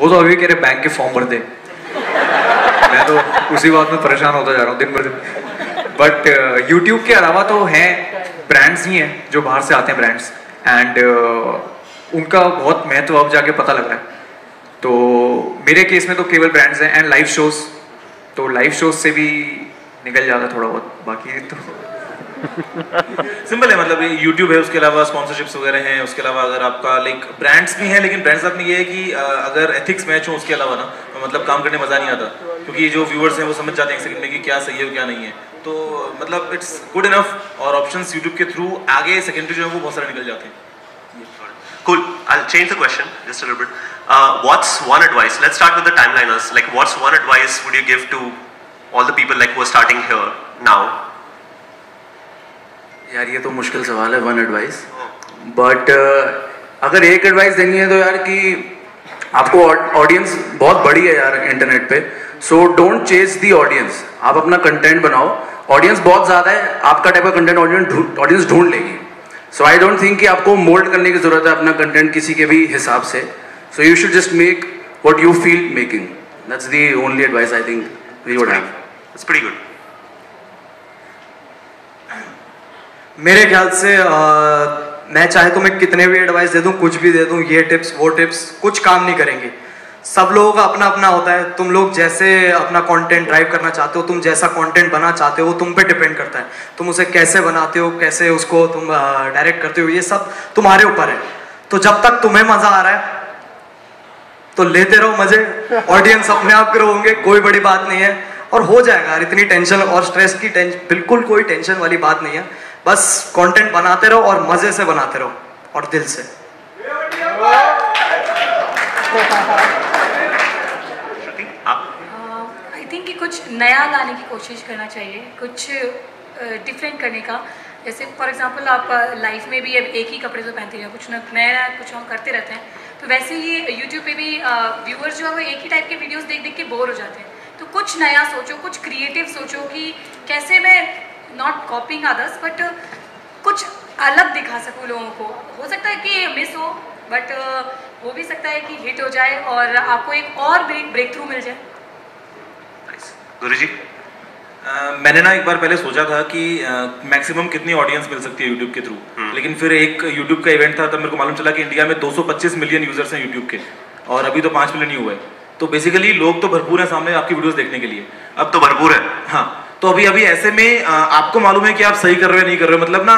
वो तो अभी कह रहे बैंक के फॉर्म भर दे. मैं तो उसी बात में परेशान होता जा रहा हूँ दिन भर दिन। बट यूट्यूब के अलावा तो हैं ब्रांड्स ही हैं जो बाहर से आते हैं ब्रांड्स एंड uh, उनका बहुत महत्व अब जाके पता लग रहा है। तो मेरे केस में तो केवल ब्रांड्स हैं एंड लाइव शोज़ तो लाइव शोज़ से भी निकल जाता थोड़ा बहुत। बाकी तो सिंपल है मतलब यूट्यूब है उसके अलावा स्पॉन्सरशिप्स वगैरह हैं उसके अलावा अगर आपका लाइक ब्रांड्स भी हैं लेकिन ब्रांड्स में ये है कि अगर एथिक्स मैच हो उसके अलावा ना तो मतलब काम करने मज़ा नहीं आता क्योंकि जो व्यूअर्स हैं वो समझ जाते हैं सेकंड में कि क्या सही है और क्या नहीं है तो मतलब इट्स गुड इनफ और ऑप्शंस यूट्यूब के थ्रू आगे सेकेंडरी जो है वो बहुत सारे निकल जाते हैं Cool. I'll change the question just a little bit. Uh, what's one advice? Let's start with the timeliners. Like, what's one advice would you give to all the people like who are starting here now? यार ये तो मुश्किल सवाल है one advice but अगर एक advice देनी है तो यार कि आपको ऑडियंस बहुत बड़ी है यार इंटरनेट पे so don't chase the audience आप अपना कंटेंट बनाओ. ऑडियंस बहुत ज़्यादा है आपका टाइप का कंटेंट ऑडियंस ऑडियंस ढूंढ लेगी. सो आई डोंट थिंक कि आपको मोल्ड करने की ज़रूरत है अपना कंटेंट किसी के भी हिसाब से. So you should just make what you feel making that's the only advice I think we would have It's pretty good. मेरे ख्याल से अ, मैं चाहे तो मैं कितने भी एडवाइस दे दूँ कुछ भी दे दूँ ये टिप्स वो टिप्स कुछ काम नहीं करेंगे। सब लोगों का अपना अपना होता है। तुम लोग जैसे अपना कंटेंट ड्राइव करना चाहते हो तुम जैसा कंटेंट बना चाहते हो वो तुम पे डिपेंड करता है। तुम उसे कैसे बनाते हो कैसे उसको तुम डायरेक्ट करते हो ये सब तुम्हारे ऊपर है। तो जब तक तुम्हें मज़ा आ रहा है तो लेते रहो मज़े। ऑडियंस अपने आप ग्रो होंगे कोई बड़ी बात नहीं है। और हो जाएगा इतनी टेंशन और स्ट्रेस की टेंशन बिल्कुल कोई टेंशन वाली बात नहीं है। बस कंटेंट बनाते रहो और मज़े से बनाते रहो और दिल से। आई थिंक कि कुछ नया लाने की कोशिश करना चाहिए कुछ डिफरेंट uh, करने का। जैसे फॉर एग्जांपल आप लाइफ में भी अब एक ही कपड़े तो पहनते हैं कुछ ना नया नया कुछ हम करते रहते हैं। तो वैसे ही यूट्यूब पे भी व्यूअर्स जो है वो एक ही टाइप के वीडियोस देख देख के बोर हो जाते हैं। तो कुछ नया सोचो कुछ क्रिएटिव सोचो कि कैसे मैं नॉट कॉपिंग अदर्स बट कुछ अलग दिखा सकूँ लोगों को। हो सकता है कि मिस हो बट हो भी सकता है कि हिट हो जाए और आपको एक और ब्रेक ब्रेक थ्रू मिल जाए। Nice. गुरुजी अ, मैंने ना एक बार पहले सोचा था कि मैक्सिमम कितनी ऑडियंस मिल सकती है यूट्यूब के थ्रू लेकिन फिर एक यूट्यूब का इवेंट था तब मेरे को मालूम चला कि इंडिया में 225 मिलियन यूज़र्स हैं यूट्यूब के और अभी तो 5 मिलियन ही हुए तो बेसिकली लोग तो भरपूर हैं सामने आपकी वीडियोस देखने के लिए। अब तो भरपूर है। हाँ। तो अभी अभी ऐसे में आपको मालूम है कि आप सही कर रहे हो नहीं कर रहे हो? मतलब ना,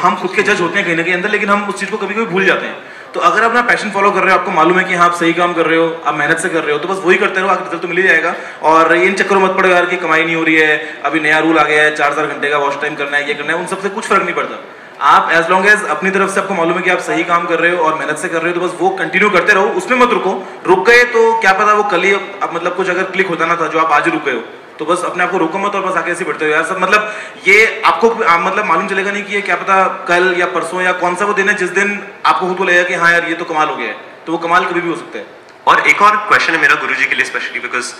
हम खुद के जज होते हैं कहीं ना कहीं अंदर, लेकिन हम उस चीज़ को कभी कभी भूल जाते हैं। तो अगर आप अपना पैशन फॉलो कर रहे हो, आपको मालूम है कि हाँ आप सही काम कर रहे हो, आप मेहनत से कर रहे हो तो बस वही करते रहो आपको रिज़ल्ट तो मिल ही जाएगा। और इन चक्करों मत पड़ो यार कि कमाई नहीं हो रही है, अभी नया रूल आ गया है, चार चार घंटे का वॉश टाइम करना है, ये करना है, उन सबसे कुछ फ़र्क नहीं पड़ता। आप एज लॉन्ग एज अपनी तरफ़ से आपको मालूम है कि आप सही काम कर रहे हो और मेहनत से कर रहे हो तो बस वो कंटिन्यू करते रहो, उसमें मत रुको। रुक गए तो क्या पता वो कल ही मतलब कुछ अगर क्लिक होता ना था, जो आप आज रुक गए हो। तो बस अपने आप को रोको मत और बस आगे ऐसे बढ़ते हो यार सब मतलब ये आपको आ, मतलब मालूम चलेगा नहीं कि ये क्या पता कल या परसों या कौन सा वो दिन है जिस दिन आपको खुद को लगेगा कि हाँ यार ये तो कमाल हो गया है। तो वो कमाल कभी भी हो सकता है। और एक और क्वेश्चन है मेरा गुरुजी के लिए specially because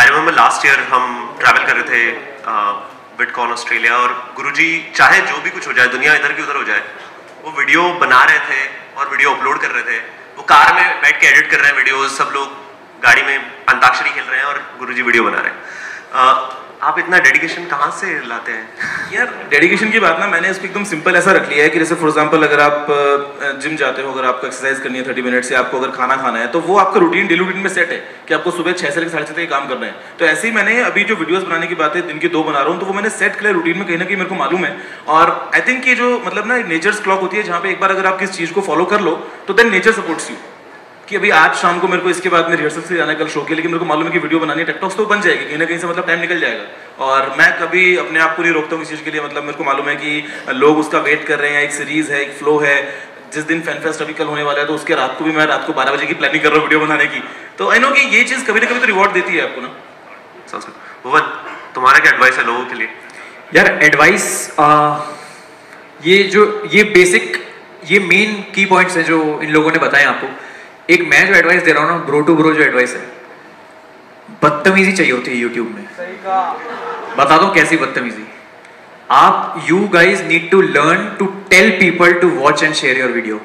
I remember last year हम ट्रैवल कर रहे थे बिटकॉन ऑस्ट्रेलिया और गुरुजी चाहे जो भी कुछ हो जाए दुनिया इधर की उधर हो जाए वो वीडियो बना रहे थे और वीडियो अपलोड कर रहे थे। वो कार में बैठ के एडिट कर रहे हैं वीडियोस सब लोग गाड़ी में अंताक्षरी खेल रहे हैं और गुरुजी वीडियो बना रहे हैं। आप इतना डेडिकेशन कहाँ से लाते हैं? यार डेडिकेशन की बात ना, मैंने इसको एकदम सिंपल ऐसा रख लिया है कि जैसे फॉर एग्जांपल अगर आप जिम जाते हो, अगर आपको एक्सरसाइज करनी है थर्टी मिनट से आपको अगर खाना खाना है तो वो आपका रूटीन डेली रूटीन में सेट है कि आपको सुबह छः से लेकर साढ़े छः तक काम करना है। तो ऐसे ही मैंने अभी जो वीडियोस बनाने की बात है दिन की दो बना रहा हूँ तो वो मैंने सेट किया रूटीन में कहीं ना कहीं मेरे को मालूम है। और आई थिंक ये जो मतलब ना नेचर्स क्लॉक होती है जहाँ पे एक बार अगर आप किस चीज़ को फॉलो कर लो तो देन नेचर सपोर्ट्स यू कि अभी आज शाम को मेरे को इसके बाद में रिहर्सल से जाना है कल शो के लेकिन मेरे को मालूम है कि वीडियो बनानी है टेकटॉक्स तो बन जाएगी कहीं ना कहीं से मतलब टाइम निकल जाएगा। और मैं कभी अपने आप को नहीं रोकता हूँ इस चीज़ के लिए मतलब मेरे को मालूम है कि लोग उसका वेट कर रहे हैं एक सीरीज़ है एक फ्लो है। जिस दिन फ़ैन फेस्ट अभी कल होने वाला है तो उसके रात को भी मैं रात को बारह बजे की प्लानिंग कर रहा हूँ वीडियो बनाने की। तो आई नो कि ये चीज़ कभी ना कभी तो रिवॉर्ड देती है आपको ना. भुवन तुम्हारा क्या एडवाइस है लोगों के लिए? यार एडवाइस ये जो ये बेसिक ये मेन की पॉइंट्स है जो इन लोगों ने बताए आपको। एक मैं जो एडवाइस दे रहा हूँ ना ब्रो टू ब्रो जो एडवाइस है बदतमीजी चाहिए होती है यूट्यूब में। बता दो कैसी बदतमीजी। आप you guys need to learn to tell people to watch and share your video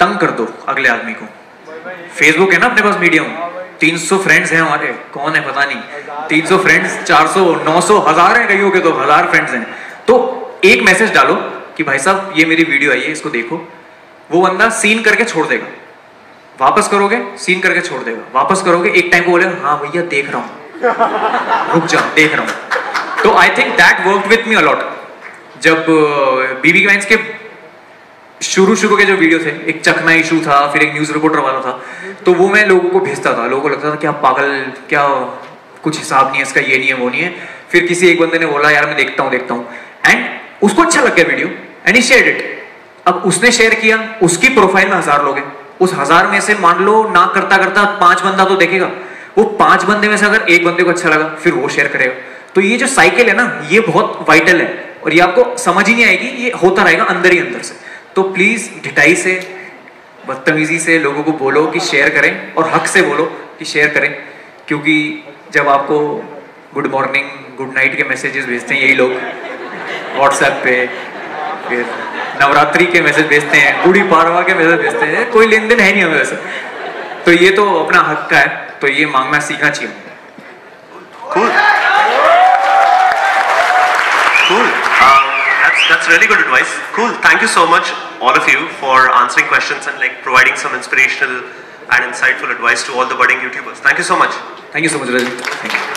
तंग कर दो अगले आदमी को। फेसबुक है ना अपने पास मीडियम 300 फ्रेंड्स हैं हमारे। कौन है पता नहीं। 300 फ्रेंड्स 400 900 हज़ार हैं कईयों के तो हज़ार फ्रेंड्स हैं। तो एक मैसेज डालो कि भाई साहब ये मेरी वीडियो आई है इसको देखो। वो बंदा सीन करके छोड़ देगा। वापस करोगे सीन करके छोड़ देगा। वापस करोगे एक टाइम को बोलेगा हाँ भैया देख रहा हूँ। रुक जा देख रहा हूँ। तो I think that work with me a lot जब बीबी uh, के शुरू शुरू के जो वीडियो थे एक चकना इशू था फिर एक न्यूज़ रिपोर्टर वाला था तो वो मैं लोगों को भेजता था। लोगों को लगता था क्या पागल क्या कुछ हिसाब नहीं है इसका ये नहीं है वो नहीं है। फिर किसी एक बंदे ने बोला यार मैं देखता हूँ देखता हूँ। एंड उसको अच्छा लग गया video and he share it अब उसने शेयर किया उसकी प्रोफ़ाइल में हज़ार लोग हैं। उस हज़ार में से मान लो ना करता करता पाँच बंदा तो देखेगा। वो पाँच बंदे में से अगर एक बंदे को अच्छा लगा, फिर वो शेयर करेगा। तो ये जो साइकिल है ना, ये बहुत वाइटल है और ये आपको समझ ही नहीं आएगी, ये होता रहेगा अंदर ही अंदर से। तो प्लीज़ ढिटाई से, बदतमीजी से लोगों को बोलो कि शेयर करें और हक से बोलो कि शेयर करें। क्योंकि जब आपको गुड मॉर्निंग गुड नाइट के मैसेजेस भेजते हैं यही लोग व्हाट्सएप पे नवरात्रि के मैसेज भेजते हैं गुड़ी पारवा के मैसेज भेजते हैं कोई लेन देन है नहीं हमें वैसे तो ये तो अपना हक का है तो ये मांगना सीखना चाहिए Cool. Cool. Um, that's that's really good advice. Cool. Thank you so much, all of you, for answering questions and like providing some inspirational and insightful advice to all the budding YouTubers. Thank you so much. Thank you so much Rajat thank you